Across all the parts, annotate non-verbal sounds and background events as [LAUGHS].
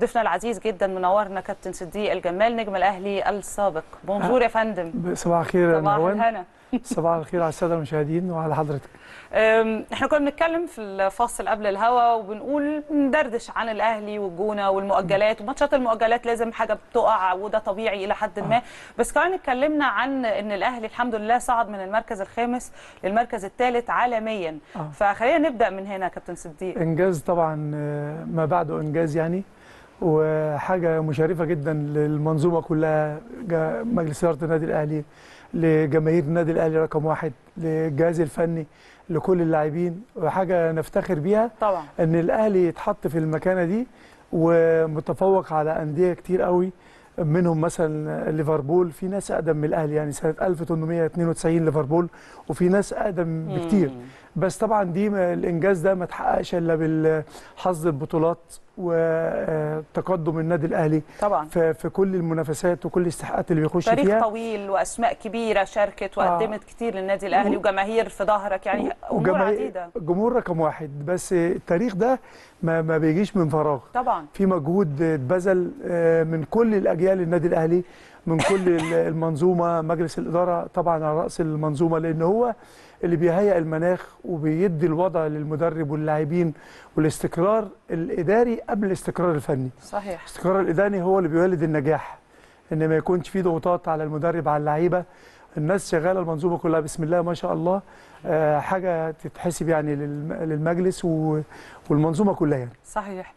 ضيفنا العزيز جدا منورنا كابتن صديق الجمال نجم الأهلي السابق. بونجور يا فندم. صباح الخير يا الهنا. [LAUGHS] صباح الخير على السادة المشاهدين وعلى حضرتك. إحنا كنا بنتكلم في الفاصل قبل الهوا وبنقول ندردش عن الأهلي والجونة والمؤجلات وماتشات المؤجلات لازم حاجة بتقع وده طبيعي إلى حد ما. بس كمان اتكلمنا عن إن الأهلي الحمد لله صعد من المركز الخامس للمركز الثالث عالميا. آه. فخلينا نبدأ من هنا كابتن صديق. إنجاز طبعا آه، ما بعده إنجاز يعني. وحاجة مشرفة جدا للمنظومة كلها مجلس إدارة النادي الأهلي لجماهير النادي الأهلي رقم واحد للجهاز الفني لكل اللاعبين. وحاجة نفتخر بيها طبعا. إن الأهلي يتحط في المكانة دي ومتفوق على أندية كتير قوي منهم مثلا ليفربول. في ناس أقدم من الأهلي يعني سنة 1892 ليفربول وفي ناس أقدم بكتير. بس طبعا دي الإنجاز ده ما اتحققش إلا بالحظ البطولات. وتقدم النادي الأهلي طبعا. في كل المنافسات وكل الاستحقاقات اللي بيخش تاريخ فيها. طويل وأسماء كبيرة شاركت وقدمت كتير للنادي الأهلي و- وجماهير في ظهرك يعني أمور عديدة. الجمهور رقم واحد. بس التاريخ ده ما, ما بيجيش من فراغ. طبعا. في مجهود اتبذل آه، من كل الأجيال النادي الأهلي من كل ال- [LAUGHS] المنظومة مجلس الإدارة طبعا على رأس المنظومة لأن هو اللي بيهيئ المناخ وبيدي الوضع للمدرب واللاعبين والاستقرار الإداري قبل الاستقرار الفني. صحيح. الاستقرار الاداري هو اللي بيولد النجاح إن ما يكونش في ضغوطات على المدرب على اللعيبة. الناس شغالة المنظومة كلها بسم الله ما شاء الله. آه، حاجة تتحسب يعني للم- للمجلس والمنظومة كلها يعني. صحيح.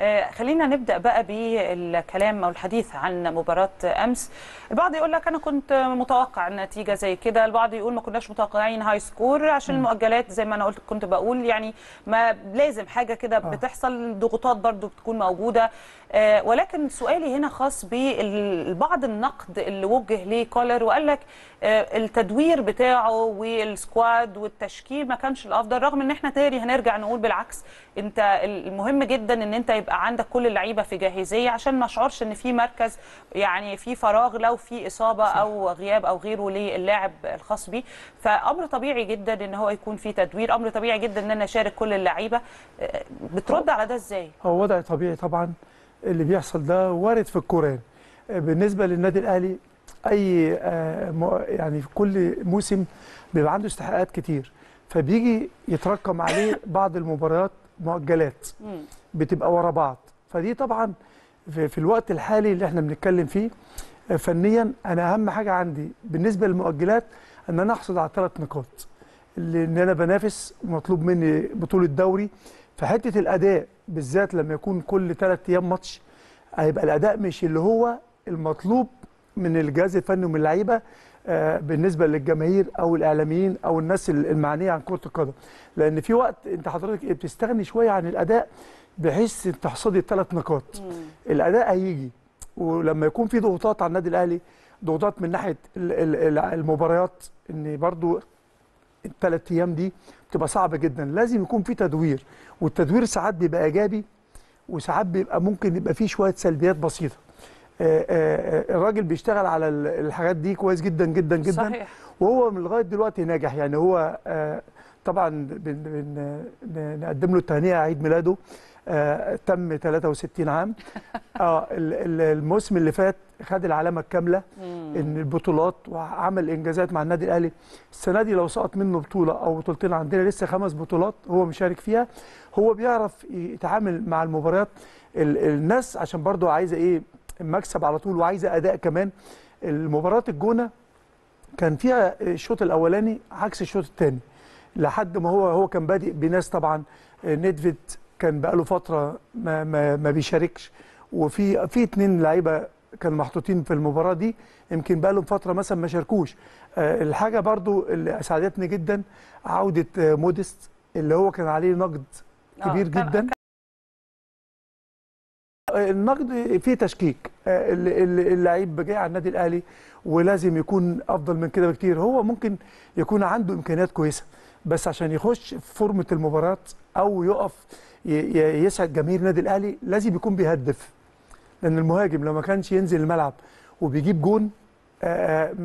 آه خلينا نبدأ بقى بالكلام أو الحديث عن مباراة أمس. البعض يقول لك أنا كنت متوقع نتيجة زي كده البعض يقول ما كناش متوقعين high score عشان المؤجلات زي ما أنا قلت كنت بقول يعني ما لازم حاجة كده بتحصل ضغوطات برضو بتكون موجودة. آه ولكن سؤالي هنا خاص ببعض النقد اللي وجه ليه كولر وقال لك آه التدوير بتاعه وال squad والتشكيل ما كانش الأفضل رغم إن إحنا تاني هنرجع نقول بالعكس أنت المهم جدا إن انت يبقى عندك كل اللعيبة في جاهزية عشان ما اشعرش ان في مركز يعني في فراغ لو في إصابة أو غياب أو غيره للاعب الخاص بيه. فأمر طبيعي جدا إن هو يكون في تدوير أمر طبيعي جدا إن أنا أشارك كل اللعيبة. آه، بترد على ده إزاي؟ هو وضع طبيعي طبعا اللي بيحصل ده وارد في الكورة بالنسبة للنادي الأهلي أي آه، يعني في كل موسم بيبقى عنده استحقاقات كتير. فبيجي يترقم عليه [COUGHS] بعض المباريات مؤجلات. بتبقى ورا بعض. فدي طبعا في, الوقت الحالي اللي إحنا بنتكلم فيه فنيا أنا أهم حاجة عندي بالنسبة للمؤجلات إن أنا احصل على ثلاث نقاط. اللي إن أنا بنافس مطلوب مني بطولة دوري فحتة الأداء بالذات لما يكون كل ثلاث أيام ماتش هيبقى الأداء مش اللي هو المطلوب من الجهاز الفني ومن اللعيبة آه، بالنسبة للجماهير أو الإعلاميين أو الناس المعنية عن كرة القدم. لأن في وقت أنت حضرتك بتستغني شوية عن الأداء بحيث تحصدي الثلاث نقاط. الأداء هيجي ولما يكون في ضغوطات على النادي الأهلي ضغوطات من ناحية ال- ال- ال- المباريات إن برضو الثلاث أيام دي بتبقى صعبة جدا. لازم يكون في تدوير والتدوير ساعات بيبقى إيجابي وساعات بيبقى ممكن يبقى فيه شوية سلبيات بسيطة. آه، آه، آه، الراجل بيشتغل على ال- الحاجات دي كويس جدا جدا جدا. صحيح. وهو من لغاية دلوقتي ناجح. يعني هو طبعا بن بن ن- نقدم له التهنئة عيد ميلاده. تم 63 عام. [LAUGHS] آه ال- ال- الموسم اللي فات خد العلامة الكاملة إن البطولات وعمل إنجازات مع النادي الأهلي. السنة دي لو سقط منه بطولة أو بطولتين عندنا لسه خمس بطولات هو مشارك فيها. هو بيعرف يتعامل مع المباريات ال- الناس عشان برضو عايزة إيه مكسب على طول وعايزة أداء كمان. المباراة الجونة كان فيها الشوط الأولاني عكس الشوط الثاني لحد ما هو هو كان بادئ بناس طبعا نيدفيد كان بقاله فترة ما ما, ما بيشاركش. وفي في اثنين لعيبة كانوا محطوطين في المباراة دي يمكن بقالهم فترة مثلا ما شاركوش. آه، الحاجة برضو اللي اسعدتني جدا عودة آه، موديست اللي هو كان عليه نقد آه، كبير كان- جدا. النقد فيه تشكيك. آه، ال- ال- اللعيب جاي على النادي الأهلي ولازم يكون أفضل من كده بكتير. هو ممكن يكون عنده إمكانيات كويسة بس عشان يخش في فورمة المباراة أو يقف يسعد جماهير النادي الأهلي لازم يكون بيهدف. لأن المهاجم لو ما كانش ينزل الملعب وبيجيب جون آه،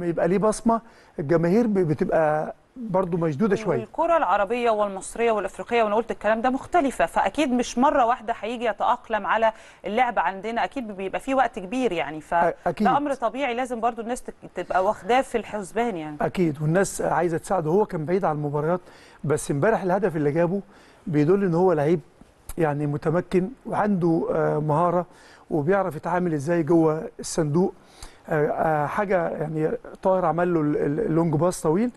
آه، يبقى ليه بصمة الجماهير بتبقى برضو مشدودة شوية. الكرة العربية والمصرية والأفريقية وأنا قلت الكلام ده مختلفة فأكيد مش مرة واحدة هيجي يتأقلم على اللعب عندنا. أكيد بيبقى فيه وقت كبير يعني أكيد. فده أمر طبيعي لازم برضو الناس تبقى واخداه في الحسبان يعني. أكيد. والناس عايزة تساعده. هو كان بعيد عن المباريات بس امبارح الهدف اللي جابه بيدل إن هو لعيب يعني متمكن وعنده آه، مهارة وبيعرف يتعامل إزاي جوه الصندوق. حاجة يعني طاهر عمل له ال- ال- ال long pass طويل.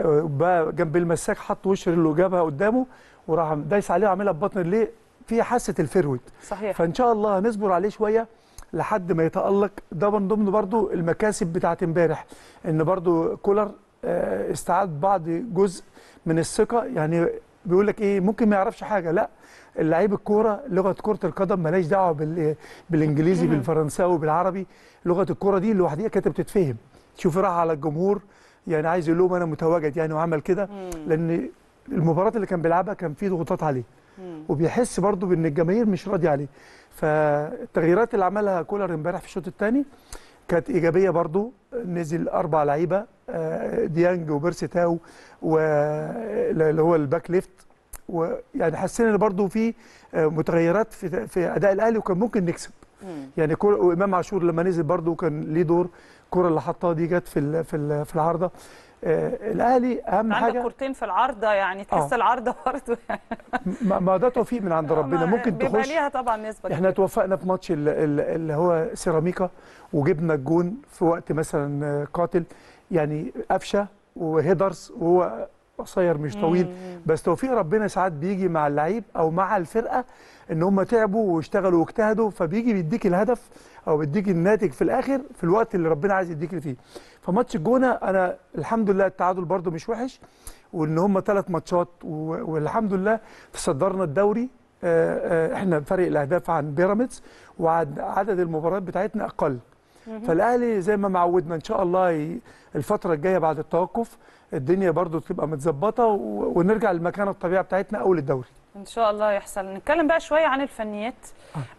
آه، بقى جنب المساك حط وش رجله جابها قدامه وراح دايس عليه وعملها ببطن رجليه في حاسة ال forward صحيح. فإن شاء الله هنصبر عليه شوية لحد ما يتألق. ده من ضمن برضو المكاسب بتاعت امبارح إن برضو كولر آه، استعاد بعض جزء من الثقة. يعني بيقول لك إيه ممكن ما يعرفش حاجة. لا اللعيب الكورة لغة كرة القدم مالهاش دعوة بال- بالإنجليزي بالفرنساوي بالعربي. لغة الكورة دي لوحدها كانت بتتفهم. شوف راح على الجمهور يعني عايز يقول لهم أنا متواجد يعني وعمل كده لأن المباراة اللي كان بيلعبها كان في ضغوطات عليه. وبيحس برضه بإن الجماهير مش راضية عليه. فالتغييرات اللي عملها كولر امبارح في الشوط الثاني كانت إيجابية برضه نزل أربع لعيبة آه، ديانج وبيرسي تاو واللي هو ال back left. ويعني حسينا إن برضه في آه، متغيرات في في أداء الأهلي وكان ممكن نكسب. يعني كرة وامام عاشور لما نزل برضه كان ليه دور. الكره اللي حطها دي جت في في ال- في العارضة. الأهلي أهم عندك حاجة كورتين في العارضة يعني تحس آه. العارضة [LAUGHS] برضه ما ما ده توفيق من عند ربنا. ممكن بيبقى تخش ليها طبعا نسبة إحنا توفقنا في ماتش ال- ال- اللي هو سيراميكا وجبنا الجون في وقت مثلا آه، قاتل. يعني قفشة وهيدرز وهو قصير مش طويل. بس توفيق ربنا ساعات بيجي مع اللعيب أو مع الفرقة إن هم تعبوا واشتغلوا واجتهدوا فبيجي بيديك الهدف أو بيديك الناتج في الآخر في الوقت اللي ربنا عايز يديك فيه. فماتش الجونة أنا الحمد لله التعادل برده مش وحش وإن هم ثلاث ماتشات والحمد لله تصدرنا الدوري آه، آه، إحنا فرق الأهداف عن بيراميدز وعدد المباريات بتاعتنا أقل. فالأهلي زي ما معودنا إن شاء الله الفترة الجاية بعد التوقف الدنيا برضو تبقى متظبطة ونرجع للمكانه الطبيعيه بتاعتنا أول الدوري. إن شاء الله يحصل. نتكلم بقى شوية عن الفنيات.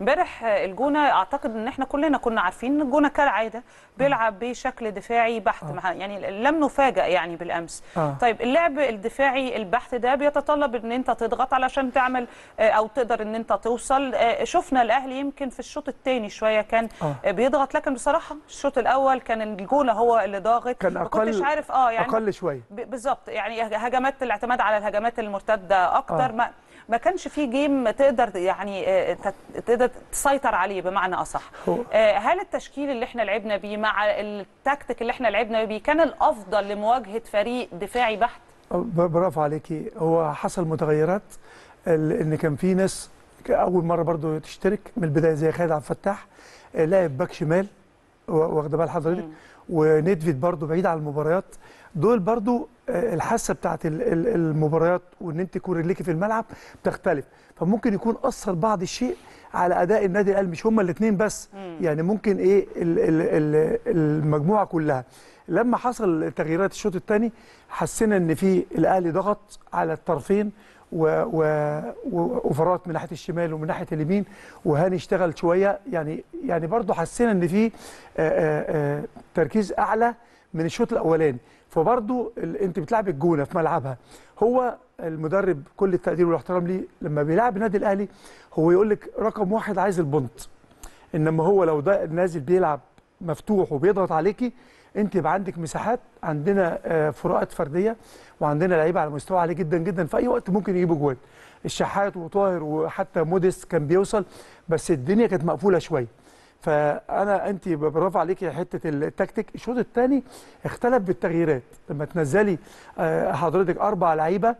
امبارح آه، الجونة أعتقد إن إحنا كلنا كنا عارفين إن الجونة كالعادة بيلعب بشكل دفاعي بحت. مع- يعني لم نفاجئ يعني بالأمس. آه. طيب اللعب الدفاعي البحت ده بيتطلب إن أنت تضغط علشان تعمل آه، أو تقدر إن أنت توصل. آه، شفنا الأهلي يمكن في الشوط الثاني شوية كان آه. آه، بيضغط. لكن بصراحة الشوط الأول كان الجونة هو اللي ضاغط. كان ما كنتش أقل- عارف آه يعني أقل شوية. بالظبط يعني هجمات الاعتماد على الهجمات المرتدة أكتر. آه. ما ما كانش في جيم تقدر يعني آه، تقدر تسيطر عليه بمعنى أصح. آه، هل التشكيل اللي إحنا لعبنا بيه مع التكتيك اللي إحنا لعبنا بيه كان الأفضل لمواجهة فريق دفاعي بحت؟ برافو عليكي. هو حصل متغيرات. إن كان في ناس أول مرة برضو تشترك. من البداية زي خالد عبد الفتاح آه، لاعب باك شمال واخده بال حضرتك وندفيد برضو بعيد عن المباريات. دول برضو آه، الحاسة بتاعت ال- ال- المباريات وإن أنت تكون رجليكي في الملعب بتختلف. فممكن يكون أثر بعض الشيء على أداء النادي الأهلي مش هما الاثنين بس. يعني ممكن إيه ال- ال- ال- المجموعة كلها. لما حصل تغييرات الشوط الثاني حسينا إن في الأهلي ضغط على الطرفين و- و- و- وفرات من ناحية الشمال ومن ناحية اليمين وهاني اشتغل شوية. يعني يعني برضه حسينا إن في آه، آه، تركيز أعلى من الشوط الأولاني. فبرضه أنت بتلعب الجونة في ملعبها. هو المدرب كل التقدير والاحترام ليه لما بيلعب النادي الأهلي هو يقول لك رقم واحد عايز البونت. إنما هو لو ده نازل بيلعب مفتوح وبيضغط عليكي أنت يبقى عندك مساحات عندنا آه، فروقات فردية وعندنا لعيبة على مستوى عالي جدا جدا. في أي وقت ممكن يجيبوا جوان. الشحات وطاهر وحتى موديس كان بيوصل بس الدنيا كانت مقفولة شوية. فأنا انت برافو عليكي حتة التكتيك الشوط الثاني اختلف بالتغييرات. لما تنزلي آه، حضرتك أربع لعيبة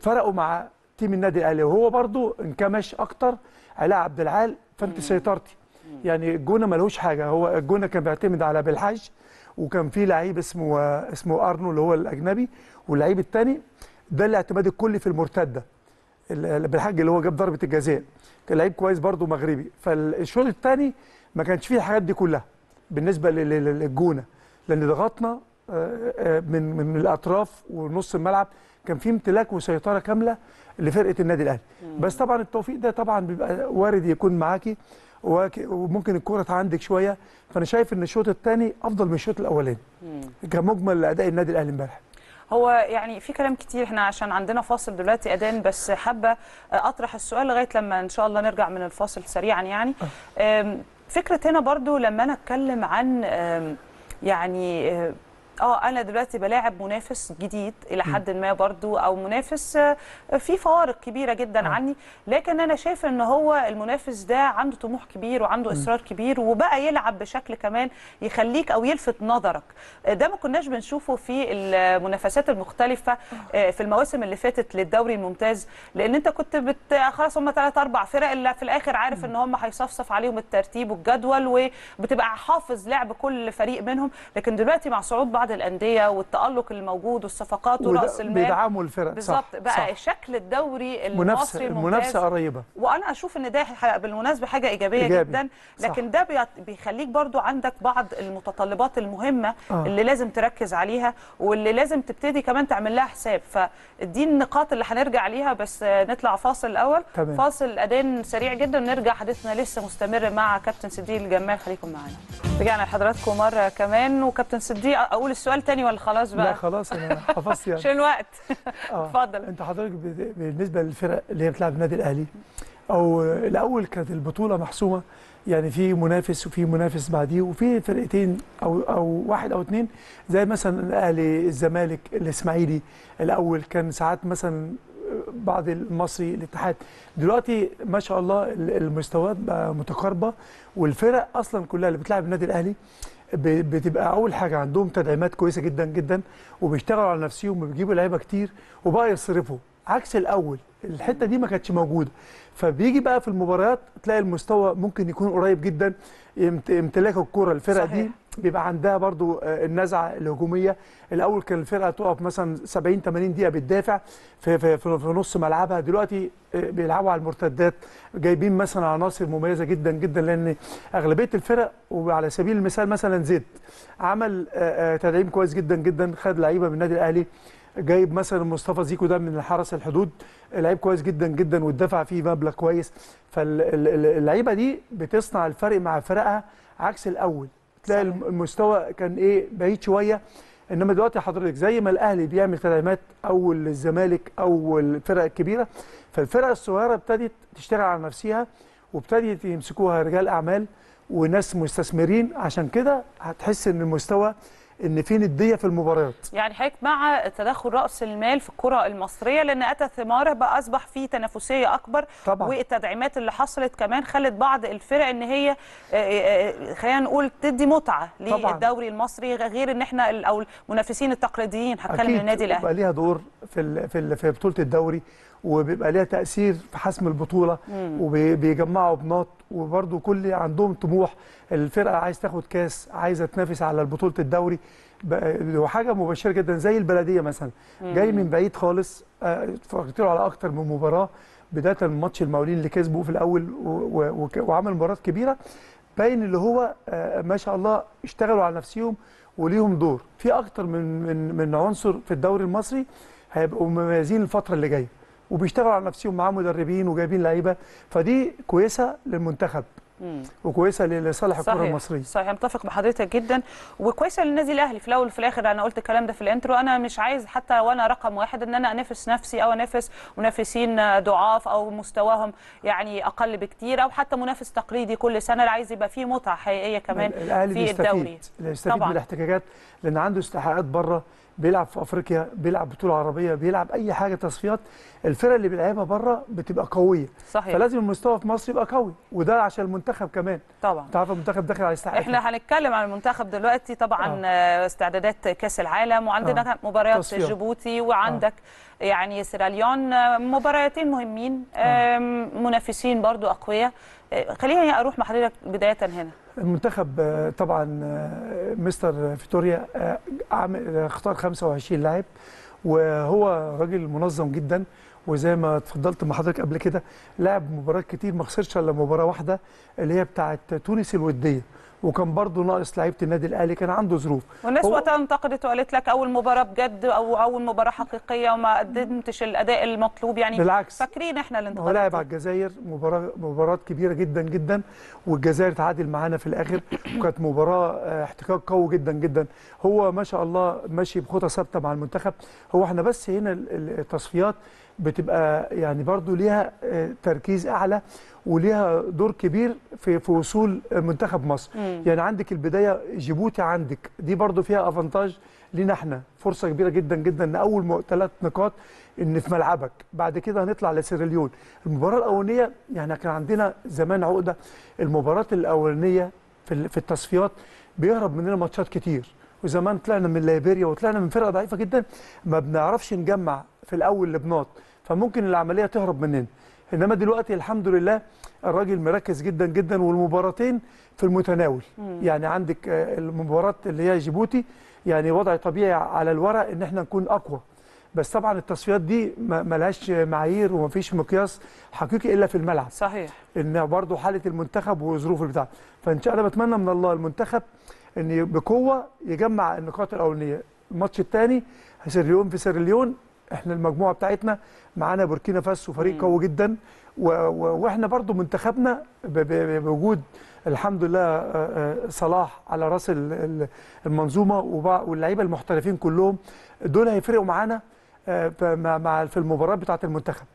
فرقوا مع تيم النادي الأهلي. وهو برضو انكمش أكتر علاء عبد العال فأنت سيطرتي. يعني الجونه ملهوش حاجة. هو الجونه كان بيعتمد على بالحاج وكان في لعيب اسمه اسمه ارنو اللي هو الأجنبي. واللعيب الثاني ده الاعتماد الكلي في المرتدة. ال- بالحاج اللي هو جاب ضربة الجزاء. كان لعيب كويس برضو مغربي. فالشوط الثاني ما كانش فيه الحاجات دي كلها بالنسبة لل- لل- للجونة. لأن ضغطنا آه، آه، من من الأطراف ونص الملعب كان في امتلاك وسيطرة كاملة لفرقة النادي الأهلي. بس طبعا التوفيق ده طبعا بيبقى وارد يكون معاكي وممكن الكره عندك شوية. فأنا شايف إن الشوط الثاني أفضل من الشوط الأولاني كمجمل اداء النادي الأهلي امبارح. هو يعني في كلام كتير إحنا عشان عندنا فاصل دلوقتي اذان بس حابة أطرح السؤال لغاية لما إن شاء الله نرجع من الفاصل سريعا يعني. أم، فكرة هنا برضو لما أنا أتكلم عن يعني آه أنا دلوقتي بلاعب منافس جديد إلى حد ما برضو أو منافس آه، في فوارق كبيرة جدا آه. عني. لكن أنا شايفه إن هو المنافس ده عنده طموح كبير وعنده إصرار كبير وبقى يلعب بشكل كمان يخليك أو يلفت نظرك. آه، ده ما كناش بنشوفه في المنافسات المختلفة آه، في المواسم اللي فاتت للدوري الممتاز. لأن أنت كنت بت... خلاص هم ثلاث أربع فرق اللي في الآخر عارف إن هم هيصفصف عليهم الترتيب والجدول وبتبقى حافظ لعب كل فريق منهم. لكن دلوقتي مع صعود بعض الأندية والتألق الموجود والصفقات وده ورأس المال بيدعموا الفرق بالظبط صح بقى صح. شكل الدوري المصري المنافسه قريبة وأنا أشوف إن ده بالمناسبة حاجة إيجابية إيجابي. جدا صح. لكن ده بيت- بيخليك برضو عندك بعض المتطلبات المهمة آه. اللي لازم تركز عليها واللي لازم تبتدي كمان تعمل لها حساب فدي النقاط اللي هنرجع ليها بس نطلع فاصل الأول تمام. فاصل أذان سريع جدا ونرجع حديثنا لسه مستمر مع كابتن صديق الجمال خليكم معانا رجعنا لحضراتكم مرة كمان وكابتن صديق أقول السؤال تاني ولا خلاص لا بقى؟ خلاص أنا حفظت يعني. [LAUGHS] عشان الوقت. [LAUGHS] آه. اتفضل. أنت حضرتك بالنسبة للفرق اللي هي بتلعب النادي الأهلي أو الأول كانت البطولة محسومة يعني في منافس وفي منافس بعديه وفي فرقتين أو أو واحد أو اثنين زي مثلا الأهلي الزمالك الإسماعيلي. الأول كان ساعات مثلا بعض المصري الاتحاد. دلوقتي ما شاء الله ال- المستويات بقى متقاربة والفرق أصلا كلها اللي بتلعب النادي الأهلي بتبقى أول حاجة عندهم تدعيمات كويسة جدا جدا وبيشتغلوا على نفسهم وبيجيبوا لعيبة كتير وبقى يصرفوا. عكس الأول الحتة دي ما كانتش موجودة. فبيجي بقى في المباريات تلاقي المستوى ممكن يكون قريب جدا امت- امتلاك الكرة الفرق صحيح. دي بيبقى عندها برضو آه، النزعة الهجومية. الأول كان الفرقة تقف مثلا 70 80 دقيقة بتدافع في في في نص ملعبها. دلوقتي آه، بيلعبوا على المرتدات جايبين مثلا عناصر مميزة جدا جدا لأن أغلبية الفرق وعلى سبيل المثال مثلا زيد عمل آه، تدعيم كويس جدا جدا خد لعيبة من النادي الأهلي. جايب مثلا مصطفى زيكو ده من حرس الحدود لعيب كويس جدا جدا والدفع فيه مبلغ كويس. فاللعيبه دي بتصنع الفرق مع فرقها عكس الأول. تلاقي. المستوى كان إيه بعيد شوية إنما دلوقتي حضرتك زي ما الأهلي بيعمل تدعيمات أو الزمالك أو الفرق الكبيرة فالفرق الصغيرة ابتدت تشتغل على نفسها وابتدت يمسكوها رجال أعمال وناس مستثمرين عشان كده هتحس إن المستوى إن في ندية في المباريات يعني حضرتك مع تدخل رأس المال في الكرة المصرية لأن أتى ثمارة بقى أصبح في تنافسية أكبر طبعا. والتدعيمات اللي حصلت كمان خلت بعض الفرق إن هي خلينا نقول تدي متعة. للدوري المصري غير إن إحنا أو المنافسين التقليديين هتكلم النادي الأهلي ليها دور في في في بطولة الدوري وبيبقى ليها تأثير في حسم البطولة وبيجمعوا بناط وبرده كل عندهم طموح. الفرقة عايز تاخد كاس عايزة تنافس على بطولة الدوري. وحاجه مبشرة جدا زي البلدية مثلا. جاي من بعيد خالص آه، اتفرجت له على أكتر من مباراة. بداية ماتش المقاولين اللي كسبوا في الأول وعمل مباريات كبيرة. باين اللي هو آه، ما شاء الله اشتغلوا على نفسهم وليهم دور. في أكتر من من من عنصر في الدوري المصري هيبقوا مميزين الفترة اللي جاية. وبيشتغلوا على نفسهم معاه مدربين وجايبين لعيبة فدي كويسة للمنتخب. مم. وكويسة لصالح الكرة المصرية. صحيح متفق مع حضرتك جدا. وكويسة للنادي الأهلي في الأول وفي الآخر أنا قلت الكلام ده في الإنترو. أنا مش عايز حتى وأنا رقم واحد إن أنا أنافس نفسي أو أنافس منافسين ضعاف أو مستواهم يعني أقل بكتير أو حتى منافس تقليدي كل سنة. لا عايز يبقى فيه متعة حقيقية كمان الأهلي في بيستفيد الدوري. بيستفيد طبعاً. من الاحتكاكات لأن عنده استحقاقات بره. بيلعب في أفريقيا بيلعب بطولة عربية بيلعب أي حاجة تصفيات. الفرق اللي بيلعبها بره بتبقى قوية. صحيح. فلازم المستوى في مصر يبقى قوي وده عشان المنتخب كمان. طبعا. أنت عارف المنتخب داخل على استحقاقات إحنا هنتكلم عن المنتخب دلوقتي طبعا آه. استعدادات كأس العالم وعندنا آه. مباريات تصفيات. جيبوتي وعندك يعني سيراليون آه، مباراتين مهمين آم، منافسين برضو أقوياء. آه، خليني أروح مع حضرتك بداية هنا. المنتخب آه، طبعا آه، مستر فيتوريا آه، اختار 25 لاعب وهو راجل منظم جدا وزي ما اتفضلت مع حضرتك قبل كده لعب مباريات كتير ما خسرش إلا مباراة واحدة اللي هي بتاعه تونس الودية. وكان برضه ناقص لعيبة النادي الأهلي كان عنده ظروف. والناس هو- وقتها انتقدت وقالت لك أول مباراة بجد أو أول مباراة حقيقية وما قدمتش الأداء المطلوب يعني. بالعكس. فاكرين إحنا هو الانتقادات لاعب دي. على الجزائر مباراه مباراة كبيرة جدا جدا. والجزائر تعادل معانا في الآخر. [CLEARS THROAT] وكانت مباراة آه، احتكاك قوي جدا جدا. هو ما شاء الله ماشي بخطى ثابتة مع المنتخب. هو إحنا بس هنا ال- ال- التصفيات بتبقى يعني برضو ليها آه، تركيز أعلى وليها دور كبير في في وصول منتخب مصر. مم. يعني عندك البداية جيبوتي عندك دي برضو فيها أفانتاج لينا إحنا. فرصة كبيرة جدا جدا ان اول ثلاث نقاط إن في ملعبك. بعد كده هنطلع لسيراليون المباراة الأولانية يعني كان عندنا زمان عقدة المباراة الأولانية في في التصفيات بيهرب مننا ماتشات كتير. وزمان طلعنا من ليبيريا وطلعنا من فرقة ضعيفة جدا. ما بنعرفش نجمع في الأول لبنات فممكن العملية تهرب مننا. إنما دلوقتي الحمد لله الراجل مركز جدا جدا والمباراتين في المتناول. يعني عندك آه، المباراة اللي هي جيبوتي. يعني وضع طبيعي على الورق إن إحنا نكون أقوى. بس طبعا التصفيات دي ما ملهاش معايير ومفيش مقياس حقيقي إلا في الملعب. صحيح. إن برضه حالة المنتخب وظروف البتاع. فإن شاء الله بتمنى من الله المنتخب إن بقوة يجمع النقاط الأولانية. الماتش الثاني سيرليون في سيرليون إحنا المجموعة بتاعتنا معانا بوركينا فاسو فريق. قوي جدا. وإحنا برضه منتخبنا بوجود الحمد لله آه، آه، صلاح على راس ال- ال- المنظومة واللعيبة المحترفين كلهم. دول هيفرقوا معانا آه، مع في المباراه بتاعة المنتخب.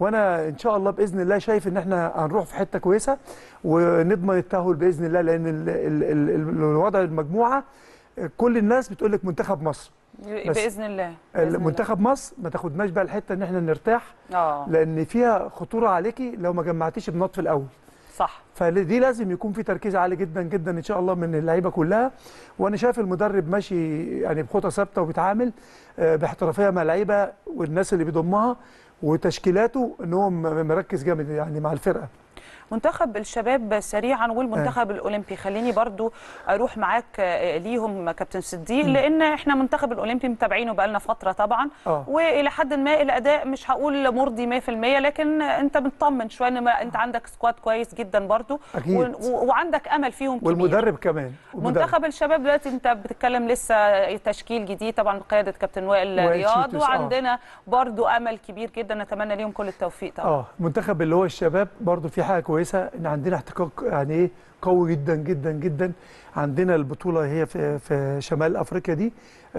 وأنا ان شاء الله بإذن الله شايف ان إحنا هنروح في حتة كويسة ونضمن التأهل بإذن الله لأن ال ال ال ال الوضع المجموعة كل الناس بتقول لك منتخب مصر. بإذن الله بإذن الله. منتخب مصر ما تاخدناش بقى الحتة إن إحنا نرتاح آه. لأن فيها خطورة عليكي لو ما جمعتيش بنط في الأول. صح. فدي لازم يكون في تركيز عالي جدا جدا إن شاء الله من اللعيبة كلها. وأنا شايف المدرب ماشي يعني بخطى ثابتة وبيتعامل آه، باحترافية مع اللعيبة والناس اللي بيضمها وتشكيلاته إن هو مركز جامد يعني مع الفرقة. منتخب الشباب سريعا والمنتخب الأولمبي. خليني برضو أروح معاك آه، ليهم كابتن صديق لأن إحنا منتخب الأولمبي متابعينه بقالنا فترة طبعا آه. وإلى حد ما الأداء مش هقول مرضي 100% لكن أنت مطمن شوية إن ما- أنت عندك squad كويس جدا برضو أكيد. و- وعندك أمل فيهم كبير. والمدرب كمان والمدرب. منتخب الشباب دلوقتي أنت بتتكلم لسه تشكيل جديد طبعا بقياده كابتن وائل رياض آه. وعندنا برضو أمل كبير جدا. نتمنى ليهم كل التوفيق طبعا. آه منتخب اللي هو الشباب برضو في حاجة كويسة. إن عندنا احتكاك يعني إيه قوي جدا جدا جدا. عندنا البطولة هي في في شمال أفريقيا دي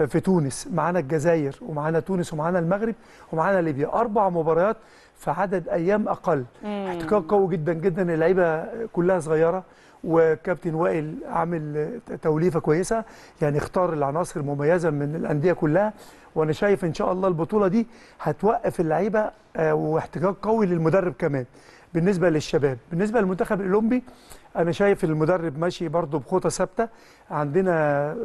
في تونس. معانا الجزائر ومعانا تونس ومعانا المغرب ومعانا ليبيا. أربع مباريات في عدد أيام أقل. مم. احتكاك قوي جدا جدا. اللعيبة كلها صغيرة وكابتن وائل عامل توليفة كويسة. يعني اختار العناصر المميزة من الأندية كلها. وأنا شايف إن شاء الله البطولة دي هتوقف اللعيبة آه، واحتكاك قوي للمدرب كمان. بالنسبة للشباب بالنسبة للمنتخب الأولمبي أنا شايف المدرب ماشي برضه بخطى ثابتة. عندنا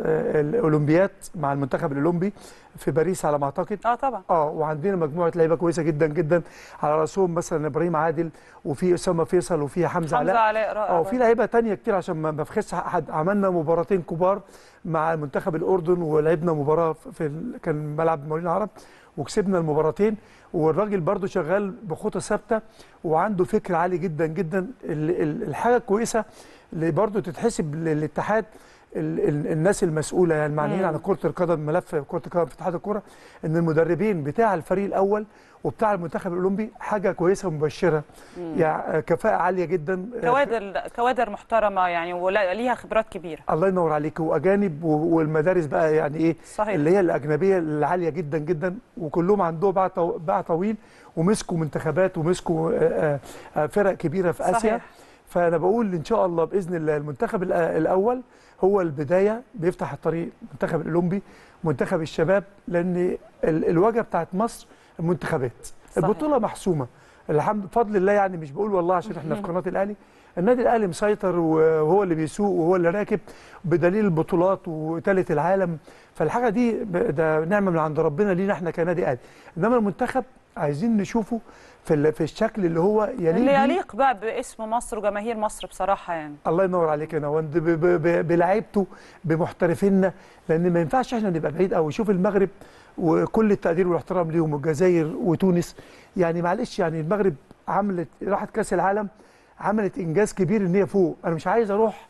آه، الأولمبيات مع المنتخب الأولمبي في باريس على ما أعتقد. آه طبعا. آه وعندنا مجموعة لعيبة كويسة جدا جدا على رأسهم مثلا إبراهيم عادل وفي أسامة فيصل وفي حمزة حمزة علاء. علاء رائع آه وفي لعيبة تانية كتير عشان ما بفخسش حد. عملنا مباراتين كبار مع منتخب الأردن ولعبنا مباراة في. كان ملعب مولين العرب. وكسبنا المباراتين والراجل برضو شغال بخطى ثابتة وعنده فكر عالي جدا جدا. ال- ال- الحاجة الكويسة اللي برضو تتحسب للاتحاد الناس المسؤولة يعني المعنيين. على كرة القدم ملف كرة القدم في اتحاد الكره إن المدربين بتاع الفريق الأول وبتاع المنتخب الأولمبي حاجة كويسة ومبشرة. يعني كفاءة عالية جدا. كوادر كوادر محترمة يعني وليها خبرات كبيرة. الله ينور عليك. وأجانب والمدارس بقى يعني إيه صحيح. اللي هي الأجنبية العالية جدا جدا. وكلهم عندهم باع طو- باع طويل ومسكوا منتخبات ومسكوا فرق كبيرة في آسيا. صحيح. فأنا بقول إن شاء الله بإذن الله المنتخب الأول هو البداية بيفتح الطريق المنتخب الأولمبي منتخب الشباب لأن ال- الواجهة بتاعت مصر المنتخبات. صحيح. البطولة محسومة. الحمد بفضل الله يعني مش بقول والله عشان إحنا في قناة الأهلي. النادي الأهلي مسيطر وهو اللي بيسوق وهو اللي راكب بدليل البطولات وثالث العالم. فالحاجة دي ده نعمة من عند ربنا لينا إحنا كنادي أهلي. إنما المنتخب عايزين نشوفه في في الشكل اللي هو يليق اللي. يليق بقى باسم مصر وجماهير مصر بصراحة يعني. الله ينور عليك يا نواند بلعيبته بمحترفينا لأن ما ينفعش إحنا نبقى بعيد قوي شوف المغرب وكل التقدير والاحترام ليهم والجزائر وتونس. يعني معلش يعني المغرب عملت راحت كأس العالم عملت إنجاز كبير إن هي فوق. أنا مش عايز أروح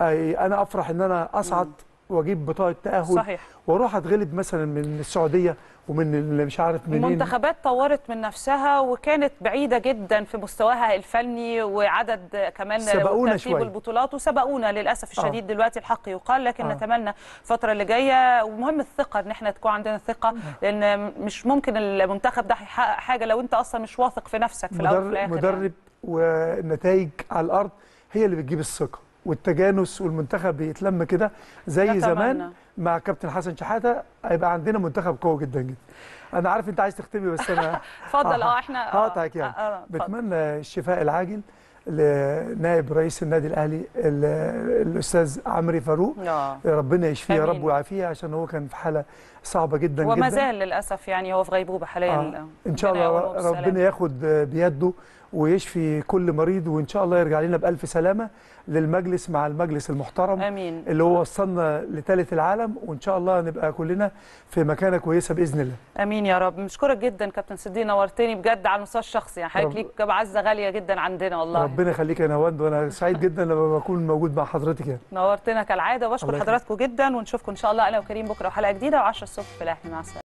أنا أفرح إن أنا أصعد. واجيب بطاقة تأهل صحيح. وأروح أتغلب مثلا من السعودية ومن اللي مش عارف منين. المنتخبات طورت من نفسها وكانت بعيدة جدا في مستواها الفني وعدد كمان سبقونا ترتيب شوية. البطولات وسبقونا للأسف الشديد دلوقتي الحق يقال لكن آه. نتمنى الفترة اللي جاية. ومهم الثقة إن إحنا تكون عندنا ثقة لأن مش ممكن المنتخب ده هيحقق حاجة لو أنت أصلا مش واثق في نفسك في الأول وفي مدرب, الآخر مدرب والنتائج على الأرض هي اللي بتجيب الثقة. والتجانس والمنتخب بيتلم كده زي. زمان مع كابتن حسن شحاته هيبقى عندنا منتخب قوي جدا جدا أنا عارف أنت عايز تختمي بس أنا [LAUGHS] اتفضل آه إحنا هقطعك يعني. آه، آه،. بتمنى الشفاء العاجل لنائب رئيس النادي الأهلي ال- الأستاذ عمرو فاروق آه. ربنا يشفيه يا رب. ويعافيه عشان هو كان في حالة صعبة جدا وما جدا زال للأسف يعني هو في غيبوبة حاليا آه. إن شاء الله. ربنا ياخد بيده ويشفي كل مريض وإن شاء الله يرجع لنا بألف سلامة للمجلس مع المجلس المحترم آمين. اللي هو وصلنا لثالث العالم وإن شاء الله نبقى كلنا في مكانة كويسة بإذن الله. آمين يا رب. مشكورك جدا كابتن صديق نورتني بجد على المستوى الشخصي. يعني حضرتك ليك معزه غالية جدا عندنا والله. ربنا يخليك يا نواند وأنا سعيد جدا لما بكون موجود مع حضرتك يعني. نورتنا كالعادة وبشكر. حضراتكم جدا ونشوفكم إن شاء الله أنا وكريم بكرة وحلقة جديدة و10 الصبح في الاهلي مع السلامة.